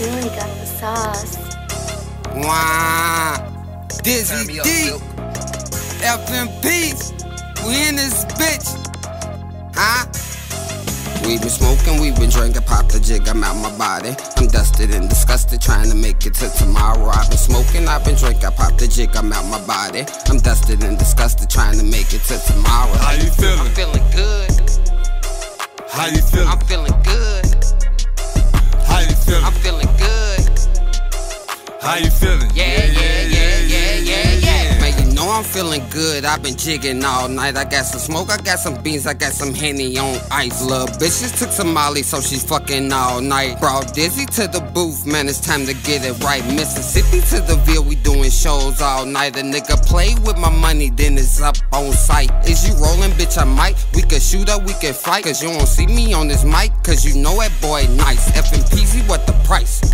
really got the sauce. Wow. Dizzie Dee. FMPs. We in this bitch. Huh? We been smoking, we been drinking, pop the jig, I'm out my body. I'm dusted and disgusted, trying to make it to tomorrow. I've been smoking, I've been drinking, pop the jig, I'm out my body. I'm dusted and disgusted, trying to make it to tomorrow. How you feeling? I'm feeling good. How you feeling? I'm feeling How you feeling? Yeah, yeah, yeah, yeah, yeah, yeah. Man, you know I'm feeling good. I've been jigging all night. I got some smoke, I got some beans, I got some henny on ice. Little bitches took some molly, so she's fucking all night. Brought Dizzie to the booth, man, it's time to get it right. Mississippi to the Ville, we doing shows all night. A nigga play with my money, then it's up on sight. Is you rolling, bitch? I might. We could shoot up, we could fight. Cause you don't see me on this mic, cause you know that boy nice. FM Peezy, what the price?